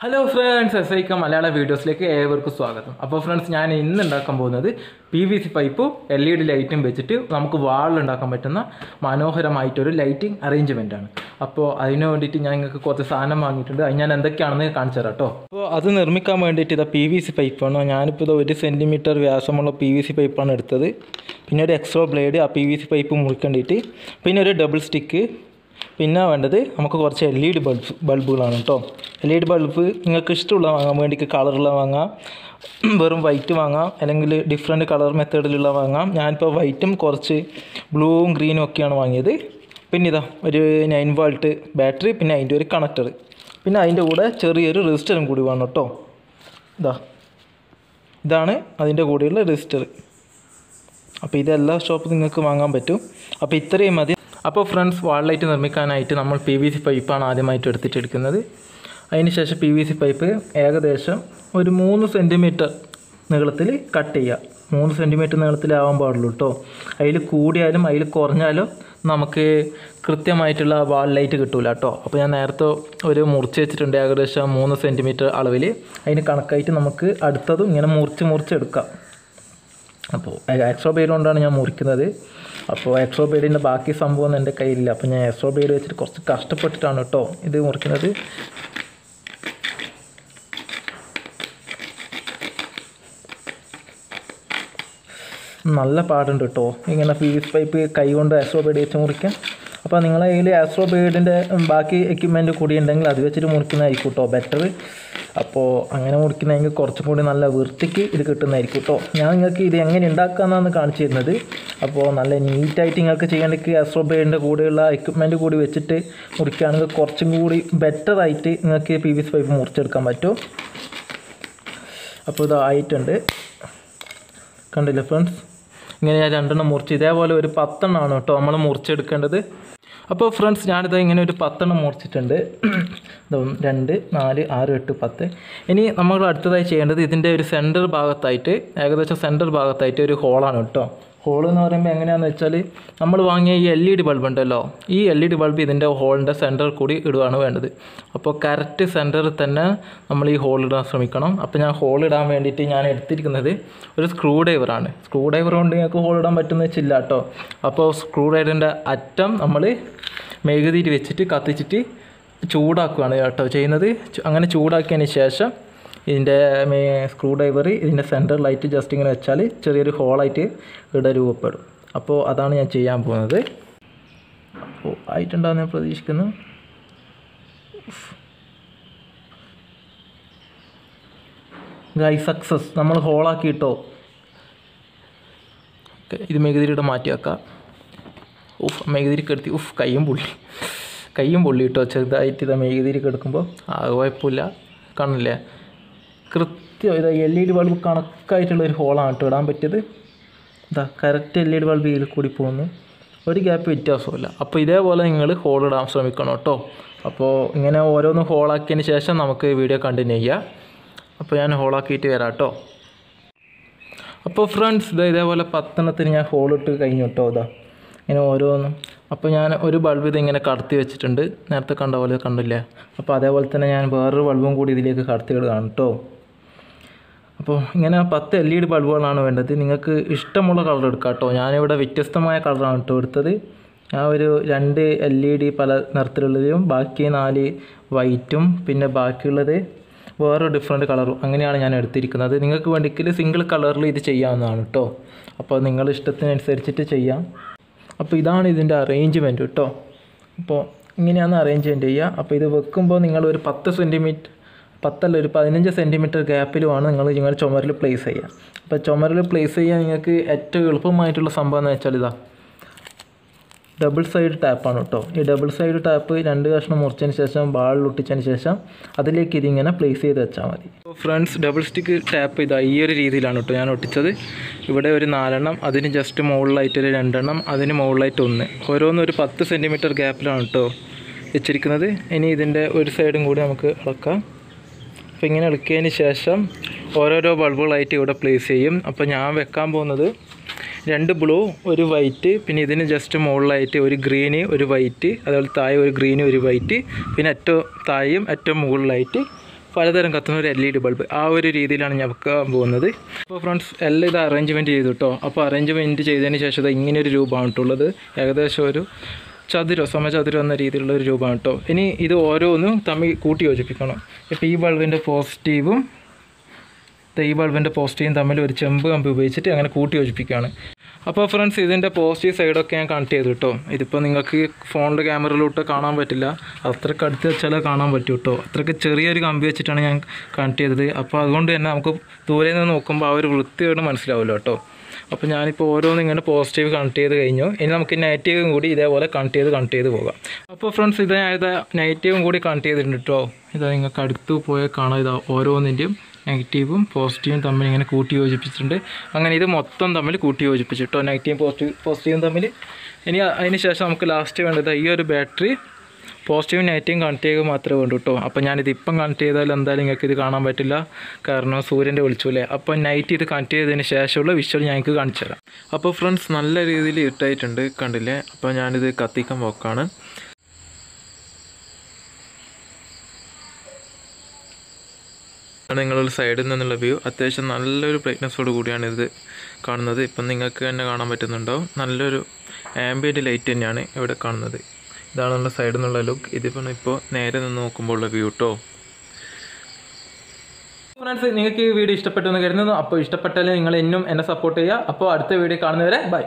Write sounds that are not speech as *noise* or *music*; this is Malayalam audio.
ഹലോ ഫ്രണ്ട്സ് എസ് ഐക്ക മലയാള വീഡിയോസിലേക്ക് ഏവർക്കും സ്വാഗതം. അപ്പോൾ ഫ്രണ്ട്സ് ഞാൻ ഇന്ന് ഉണ്ടാക്കാൻ പോകുന്നത് പി വി സി പൈപ്പും എൽ ഇ ഡി ലൈറ്റും വെച്ചിട്ട് നമുക്ക് വാളിൽ ഉണ്ടാക്കാൻ പറ്റുന്ന മനോഹരമായിട്ടൊരു ലൈറ്റിംഗ് അറേഞ്ച്മെന്റ് ആണ്. അപ്പോൾ അതിന് വേണ്ടിയിട്ട് ഞാൻ നിങ്ങൾക്ക് കുറച്ച് സാധനം വാങ്ങിയിട്ടുണ്ട്. അത് ഞാൻ എന്തൊക്കെയാണെന്ന് കാണിച്ചു തരാം കേട്ടോ. അപ്പോൾ അത് നിർമ്മിക്കാൻ വേണ്ടിയിട്ട് ഇതാ പി വി സി പൈപ്പാണ് ഞാനിപ്പോൾ ഇത് ഒരു സെന്റിമീറ്റർ വ്യാസമുള്ള പി വി സി പൈപ്പാണ് എടുത്തത്. പിന്നെ ഒരു എക്സ്ട്രോ ബ്ലേഡ് ആ പി വി സി പൈപ്പ് മുറിക്കേണ്ടിയിട്ട് പിന്നെ ഒരു ഡബിൾ സ്റ്റിക്ക് പിന്നെ വേണ്ടത് നമുക്ക് കുറച്ച് എൽ ഇ ഡി ബൾബ് ബൾബുകളാണ് കേട്ടോ എൽ ഇ ഡി ബൾബ് നിങ്ങൾക്ക് ഇഷ്ടമുള്ള വാങ്ങാൻ വേണ്ടിക്ക് കളറുള്ള വാങ്ങാം. *clears throat* വെറും വൈറ്റ് വാങ്ങാം. അല്ലെങ്കിൽ ഡിഫറെന്റ് കളർ മെത്തേഡിലുള്ള വാങ്ങാം. ഞാനിപ്പോൾ വൈറ്റും കുറച്ച് ബ്ലൂവും ഗ്രീനും ഒക്കെയാണ് വാങ്ങിയത്. പിന്നെ ഇതാ ഒരു നയൻ വോൾട്ട് ബാറ്ററി പിന്നെ അതിന്റെ ഒരു കണക്ടർ പിന്നെ അതിന്റെ കൂടെ ചെറിയൊരു രജിസ്റ്ററും കൂടി വേണം കേട്ടോ ഇതാ. ഇതാണ് അതിന്റെ കൂടെയുള്ള രജിസ്റ്റർ അപ്പോൾ ഇതെല്ലാ ഷോപ്പിൽ നിങ്ങൾക്ക് വാങ്ങാൻ പറ്റും. അപ്പോൾ ഇത്രയും മതി. അപ്പോൾ ഫ്രണ്ട്സ് വാൾ ലൈറ്റ് നിർമ്മിക്കാനായിട്ട് നമ്മൾ പി വി സി പൈപ്പാണ് ആദ്യമായിട്ട് എടുത്തിട്ട് എടുക്കുന്നത് അതിന് ശേഷം പി വി സി പൈപ്പ് ഏകദേശം ഒരു മൂന്ന് സെന്റിമീറ്റർ നീളത്തിൽ കട്ട് ചെയ്യുക മൂന്ന് സെന്റിമീറ്റർ നീളത്തിലാവാൻ പാടുള്ളൂ കേട്ടോ അതിൽ കൂടിയാലും അതിൽ കുറഞ്ഞാലും നമുക്ക് കൃത്യമായിട്ടുള്ള വാൾ ലൈറ്റ് കിട്ടില്ല കേട്ടോ അപ്പോൾ ഞാൻ നേരത്തെ ഒരു മുറിച്ച് വെച്ചിട്ടുണ്ട് ഏകദേശം മൂന്ന് സെന്റിമീറ്റർ അളവിൽ. അതിന് കണക്കായിട്ട് നമുക്ക് അടുത്തതും ഇങ്ങനെ മുറിച്ച് മുറിച്ചെടുക്കാം അപ്പോൾ എക്സോ ബേഡ് കൊണ്ടാണ് ഞാൻ മുറിക്കുന്നത്. അപ്പോൾ എക്സോ ബേഡിന്റെ ബാക്കി സംഭവം എന്റെ കയ്യിലില്ല. അപ്പോൾ ഞാൻ എക്സോ ബേഡ് വെച്ചിട്ട് കുറച്ച് കഷ്ടപ്പെട്ടിട്ടാണ് കേട്ടോ ഇത് മുറിക്കുന്നത്. നല്ല പാടുണ്ട് കേട്ടോ. ഇങ്ങനെ ഫീസ് പൈപ്പ് കൈ കൊണ്ട് എക്സോ ബേഡ് വെച്ച് മുറിക്കാൻ അപ്പോൾ നിങ്ങളെ കയ്യിൽ ആസ്ട്രോ ബേഡിന്റെ ബാക്കി എക്യുപ്മെന്റ് കൂടി ഉണ്ടെങ്കിൽ അത് വെച്ചിട്ട് മുറിക്കുന്നതായിരിക്കും കേട്ടോ ബെറ്റർ അപ്പോൾ അങ്ങനെ മുറിക്കുന്നതെങ്കിൽ കുറച്ചും കൂടി നല്ല വൃത്തിക്ക് ഇത് കിട്ടുന്നതായിരിക്കും കേട്ടോ ഞാൻ നിങ്ങൾക്ക് ഇത് എങ്ങനെ ഉണ്ടാക്കാമെന്നാണ് കാണിച്ചു തരുന്നത്. അപ്പോൾ നല്ല നീറ്റായിട്ട് നിങ്ങൾക്ക് ചെയ്യേണ്ടെങ്കിൽ ആസ്ട്രോ ബേഡിന്റെ കൂടെയുള്ള എക്യുപ്മെന്റ് കൂടി വെച്ചിട്ട് മുറിക്കുകയാണെങ്കിൽ കുറച്ചും കൂടി ബെറ്ററായിട്ട് നിങ്ങൾക്ക് പി വി സി പൈപ്പ് മുറിച്ചെടുക്കാൻ പറ്റും. അപ്പോൾ ഇതായിട്ടുണ്ട് കണ്ടില്ല കണ്ടില്ലേ ഫ്രണ്ട്സ് ഇങ്ങനെ ഞാൻ രണ്ടെണ്ണം മുറിച്ച് ഇതേപോലെ ഒരു പത്തെണ്ണമാണ് കേട്ടോ നമ്മൾ മുറിച്ചെടുക്കേണ്ടത്. അപ്പോൾ ഫ്രണ്ട്സ് ഞാനിത് ഇങ്ങനെ ഒരു പത്തെണ്ണം മുറിച്ചിട്ടുണ്ട്. രണ്ട് നാല് ആറ് എട്ട് പത്ത്. ഇനി നമ്മൾ അടുത്തതായി ചെയ്യേണ്ടത് ഇതിന്റെ ഒരു സെന്റർ ഭാഗത്തായിട്ട് ഏകദേശം സെന്റർ ഭാഗത്തായിട്ട് ഒരു ഹോളാണ് കേട്ടോ. ഹോൾ എന്ന് പറയുമ്പോൾ എങ്ങനെയാണെന്ന് വെച്ചാൽ നമ്മൾ വാങ്ങിയ ഈ എൽ ഇ ഡി ബൾബ് ഉണ്ടല്ലോ ഈ എൽ ഇ ഡി ബൾബ് ഇതിന്റെ ഹോളിന്റെ സെന്ററിൽ കൂടി ഇടുകയാണ് വേണ്ടത്. അപ്പോൾ കറക്റ്റ് സെന്ററിൽ തന്നെ നമ്മൾ ഈ ഹോൾ ഇടാൻ ശ്രമിക്കണം. അപ്പോൾ ഞാൻ ഹോൾ ഇടാൻ വേണ്ടിയിട്ട് ഞാൻ എടുത്തിരിക്കുന്നത് ഒരു സ്ക്രൂ ഡ്രൈവറാണ് സ്ക്രൂ ഡ്രൈവർ കൊണ്ട് ഞങ്ങൾക്ക് ഹോൾ ഇടാൻ പറ്റുന്ന വെച്ചില്ല കേട്ടോ അപ്പോൾ സ്ക്രൂ ഡ്രൈവറിന്റെ അറ്റം നമ്മൾ മെഴുകുതിരി വെച്ചിട്ട് കത്തിച്ചിട്ട് ചൂടാക്കുകയാണ് കേട്ടോ ചെയ്യുന്നത്. അങ്ങനെ ചൂടാക്കിയതിന് ശേഷം ഇതിന്റെ സ്ക്രൂ ഡ്രൈവർ ഇതിന്റെ ലൈറ്റ് ജസ്റ്റ് ഇങ്ങനെ വെച്ചാൽ ചെറിയൊരു ഹോളായിട്ട് ഇവിടെ രൂപപ്പെടും. അപ്പോൾ അതാണ് ഞാൻ ചെയ്യാൻ പോകുന്നത്. അപ്പോൾ ആയിട്ടുണ്ടാകുന്ന ഞാൻ പ്രതീക്ഷിക്കുന്നു. ഗൈ സക്സസ് നമ്മൾ ഹോളാക്കി ഇട്ടോ. ഓക്കെ ഇത് മെഴുകുതിരിയുടെ മാറ്റി വെക്കാം. ഉഫ് മെഴുകുതിരി കെടുത്തി ഉഫ് കയ്യും പൊള്ളി. കയ്യും പൊള്ളി കേട്ടോ ചെറുതായിട്ട് ഇത് മെഴുകുതിരി കെടുക്കുമ്പോൾ ആ കുഴപ്പമില്ല. കാണില്ലേ കൃത്യം ഇതാ എൽ ഇ ഡി ബൾബ് കണക്കായിട്ടുള്ള ഒരു ഹോളാണ് കേട്ടോ ഇടാൻ പറ്റിയത്. ഇതാ correct L E D bulb ഇതിൽ കൂടി പോകുന്നു. ഒരു ഗ്യാപ്പ് വ്യത്യാസമില്ല അപ്പോൾ ഇതേപോലെ നിങ്ങൾ ഹോൾ ഇടാൻ ശ്രമിക്കണം കേട്ടോ. അപ്പോൾ ഇങ്ങനെ ഓരോന്ന് ഹോളാക്കിയതിന് ശേഷം നമുക്ക് വീഡിയോ കണ്ടിന്യൂ ചെയ്യാം. അപ്പോൾ ഞാൻ ഹോളാക്കിയിട്ട് വരാം കേട്ടോ. അപ്പോൾ ഫ്രണ്ട്സ് ഇതാ ഇതേപോലെ പത്തെണ്ണത്തിന് ഞാൻ ഹോളിട്ട് കഴിഞ്ഞു കേട്ടോ ഇതാ. ഇങ്ങനെ ഓരോന്നും. അപ്പോൾ ഞാൻ ഒരു ബൾബ് ഇതിങ്ങനെ കടത്തി വെച്ചിട്ടുണ്ട്. നേരത്തെ കണ്ട പോലെ കണ്ടില്ലേ? അപ്പോൾ അതേപോലെ തന്നെ ഞാൻ വേറൊരു ബൾബും കൂടി ഇതിലേക്ക് കടത്തി ഇടുകയാണ് കേട്ടോ. അപ്പോൾ ഇങ്ങനെ പത്ത് എൽ ഇ ഡി ബൾബുകളാണ് വേണ്ടത്. നിങ്ങൾക്ക് ഇഷ്ടമുള്ള കളർ എടുക്കാം കേട്ടോ. ഞാനിവിടെ വ്യത്യസ്തമായ കളറാണ് കേട്ടോ എടുത്തത്. ആ ഒരു രണ്ട് എൽ ഇ ഡി പല നിറത്തിലുള്ളതും ബാക്കി നാല് വൈറ്റും പിന്നെ ബാക്കിയുള്ളത് വേറെ ഡിഫറെന്റ് കളറും അങ്ങനെയാണ് ഞാൻ എടുത്തിരിക്കുന്നത്. നിങ്ങൾക്ക് വേണ്ടിക്കൽ സിംഗിൾ കളറിൽ ഇത് ചെയ്യാവുന്നതാണ് കേട്ടോ. അപ്പോൾ നിങ്ങൾ ഇഷ്ടത്തിനനുസരിച്ചിട്ട് ചെയ്യാം. അപ്പോൾ ഇതാണ് ഇതിന്റെ അറേഞ്ച്മെന്റ് കേട്ടോ. അപ്പോൾ ഇങ്ങനെയാണ് അറേഞ്ച്മെന്റ് ചെയ്യുക. അപ്പോൾ ഇത് വെക്കുമ്പോൾ നിങ്ങൾ ഒരു പത്ത് സെന്റിമീറ്റർ പത്തല്ല ഒരു പതിനഞ്ച് സെന്റിമീറ്റർ ഗ്യാപ്പിലുമാണ് നിങ്ങൾ നിങ്ങളുടെ ചുമരിൽ പ്ലേസ് ചെയ്യുക. അപ്പോൾ ചുമരിൽ പ്ലേസ് ചെയ്യാൻ നിങ്ങൾക്ക് ഏറ്റവും എളുപ്പമായിട്ടുള്ള സംഭവം എന്ന് വെച്ചാൽ ഇതാ ഡബിൾ സൈഡ് ടാപ്പാണ് കേട്ടോ. ഈ ഡബിൾ സൈഡ് ടാപ്പ് രണ്ട് കഷ്ണം മുറിച്ചതിന് ശേഷം ബാളിൽ ഒട്ടിച്ചതിന് ശേഷം അതിലേക്ക് ഇതിങ്ങനെ പ്ലേസ് ചെയ്ത് വെച്ചാൽ മതി. ഫ്രണ്ട്സ് ഡബിൾ സ്റ്റിക്ക് ടാപ്പ് ഇതാ ഈ ഒരു രീതിയിലാണ് കേട്ടോ ഞാൻ ഒട്ടിച്ചത്. ഇവിടെ ഒരു നാലെണ്ണം അതിന് ജസ്റ്റ് മുകളിലായിട്ട് ഒരു രണ്ടെണ്ണം അതിന് മുകളിലായിട്ട് ഒന്ന്. ഓരോന്നും ഒരു പത്ത് സെന്റിമീറ്റർ ഗ്യാപ്പിലാണ് കേട്ടോ വെച്ചിരിക്കുന്നത്. ഇനി ഇതിന്റെ ഒരു സൈഡും കൂടി നമുക്ക് ഇളക്കാം അപ്പോൾ ഇങ്ങനെ ഇളക്കിയതിന് ശേഷം ഓരോരോ ബൾബുകളായിട്ട് ഇവിടെ പ്ലേസ് ചെയ്യും. അപ്പോൾ ഞാൻ വെക്കാൻ പോകുന്നത് രണ്ട് ബ്ലൂ ഒരു വൈറ്റ് പിന്നെ ഇതിന് ജസ്റ്റ് മുകളിലായിട്ട് ഒരു ഗ്രീന് ഒരു വൈറ്റ് അതുപോലെ താഴെ ഒരു ഗ്രീന് ഒരു വൈറ്റ് പിന്നെ ഏറ്റവും താഴെയും ഏറ്റവും മുകളിലായിട്ട് പലതരം കത്തുന്ന ഒരു എൽ ഇ ഡി ബൾബ് ആ ഒരു രീതിയിലാണ് ഞാൻ വെക്കാൻ പോകുന്നത്. അപ്പോൾ ഫ്രണ്ട്സ് എല്ലാം ഇത് അറേഞ്ച്മെന്റ് ചെയ്തു കേട്ടോ അപ്പോൾ അറേഞ്ച്മെന്റ് ചെയ്തതിന് ശേഷം ഇങ്ങനെ ഒരു രൂപമാണ് കേട്ടുള്ളത് ഏകദേശം ഒരു ചതുരം സമചതുരം എന്ന രീതിയിലുള്ള ഒരു രൂപമാണ് കേട്ടോ ഇനി ഇത് ഓരോന്നും തമ്മിൽ കൂട്ടി യോജിപ്പിക്കണം. ഇപ്പോൾ ഈ ബൾബിന്റെ പോസിറ്റീവും ഈ ബൾബിന്റെ പോസിറ്റീവും തമ്മിൽ ഒരു ചെമ്പ് കമ്പി ഉപയോഗിച്ചിട്ട് അങ്ങനെ കൂട്ടി യോജിപ്പിക്കുകയാണ്. അപ്പോൾ ഫ്രണ്ട്സ് ഇതിന്റെ പോസിറ്റീവ് സൈഡൊക്കെ ഞാൻ കണക്ട് ചെയ്തു കേട്ടോ ഇതിപ്പോൾ നിങ്ങൾക്ക് ഫോണിന്റെ ക്യാമറയിലോട്ട് കാണാൻ പറ്റില്ല. അത്രയ്ക്ക് അടുത്ത് വെച്ചാലേ കാണാൻ പറ്റൂ കേട്ടോ അത്രയ്ക്ക് ചെറിയൊരു കമ്പി വെച്ചിട്ടാണ് ഞാൻ കണക്ട് ചെയ്തത്. അപ്പോൾ അതുകൊണ്ട് തന്നെ നമുക്ക് ദൂരെ നിന്ന് നോക്കുമ്പോൾ ആ ഒരു വൃത്തിയോട് മനസ്സിലാവില്ല കേട്ടോ അപ്പോൾ ഞാനിപ്പോൾ ഓരോന്നും ഇങ്ങനെ പോസിറ്റീവ് കണക്ട് ചെയ്ത് കഴിഞ്ഞു. ഇനി നമുക്ക് നെഗറ്റീവും കൂടി ഇതേപോലെ കണക്ട് ചെയ്ത് കണക്ട് ചെയ്ത് പോകാം. അപ്പോൾ ഫ്രണ്ട്സ് ഇത് ഞാൻ നെഗറ്റീവും കൂടി കണക്ട് ചെയ്തിട്ടുണ്ട് കേട്ടോ ഇതാ നിങ്ങൾക്ക് അടുത്ത് പോയാൽ കാണാം. ഇതാ ഓരോന്നിന്റെയും നെഗറ്റീവും പോസിറ്റീവും തമ്മിൽ ഇങ്ങനെ കൂട്ടി യോജിപ്പിച്ചിട്ടുണ്ട് അങ്ങനെ ഇത് മൊത്തം തമ്മിൽ കൂട്ടി യോജിപ്പിച്ചു കേട്ടോ നെഗറ്റീവും പോസിറ്റീവ് പോസിറ്റീവും തമ്മിൽ. ഇനി അതിന് ശേഷം നമുക്ക് ലാസ്റ്റ് വേണ്ടത് ഈ ഒരു ബാറ്ററി പോസിറ്റീവും നെഗറ്റീവും കണക്ട് ചെയ്യുക മാത്രമേ വേണ്ടൂ കേട്ടോ അപ്പോൾ ഞാനിത് ഇപ്പം കണക്ട് ചെയ്താൽ എന്തായാലും നിങ്ങൾക്ക് ഇത് കാണാൻ പറ്റില്ല. കാരണം സൂര്യന്റെ വിളിച്ചൂലേ അപ്പോൾ നൈറ്റ് ഇത് കണക്ട് ചെയ്തതിന് ശേഷമുള്ള വിഷ്വൽ ഞങ്ങൾക്ക് കാണിച്ചു തരാം. അപ്പോൾ ഫ്രണ്ട്സ് നല്ല രീതിയിൽ ഇട്ടായിട്ടുണ്ട് കണ്ടില്ലേ? അപ്പോൾ ഞാനിത് കത്തിക്കാൻ പോക്കാണ്. നിങ്ങളൊരു സൈഡിൽ നിന്നുള്ള വ്യൂ അത്യാവശ്യം നല്ലൊരു ബ്രൈറ്റ്നസ്സോട് കൂടിയാണ് ഇത് കാണുന്നത്. ഇപ്പം നിങ്ങൾക്ക് തന്നെ കാണാൻ പറ്റുന്നുണ്ടോ നല്ലൊരു ആംബിയന്റ് ലൈറ്റ് തന്നെയാണ് ഇവിടെ കാണുന്നത്. ഇതാണ് നമ്മുടെ സൈഡിൽ നിന്നുള്ള ലുക്ക് ഇതിപ്പോൾ ഇപ്പോൾ നേരെ നിന്ന് നോക്കുമ്പോൾ ഉള്ള വ്യൂ കേട്ടോ ഫ്രണ്ട്സ് നിങ്ങൾക്ക് ഈ വീഡിയോ ഇഷ്ടപ്പെട്ടു എന്ന് കരുതുന്നു. അപ്പോൾ ഇഷ്ടപ്പെട്ടാൽ നിങ്ങൾ എന്നും എന്നെ സപ്പോർട്ട് ചെയ്യുക. അപ്പോൾ അടുത്ത വീഡിയോ കാണുന്നവരെ ബൈ